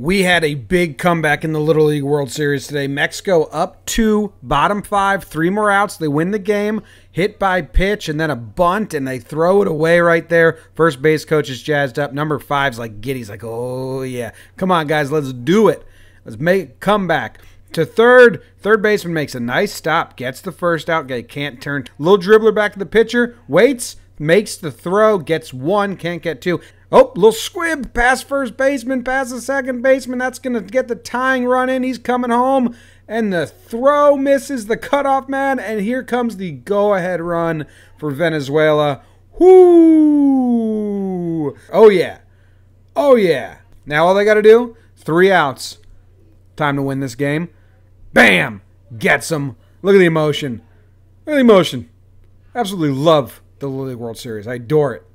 We had a big comeback in the Little League World Series today. Mexico up two, bottom five, three more outs. They win the game, hit by pitch, and then a bunt, and they throw it away right there. First base coach is jazzed up. Number five's like giddy. He's like, oh, yeah. Come on, guys, let's do it. Let's make comeback. To third, third baseman makes a nice stop, gets the first out. Guy can't turn. Little dribbler back to the pitcher, waits, makes the throw, gets one, can't get two. Oh, little squib pass first baseman, pass the second baseman. That's going to get the tying run in. He's coming home. And the throw misses the cutoff man. And here comes the go ahead run for Venezuela. Whoo! Oh, yeah. Oh, yeah. Now all they got to do, three outs. Time to win this game. Bam! Gets him. Look at the emotion. Look at the emotion. Absolutely love the Little League World Series. I adore it.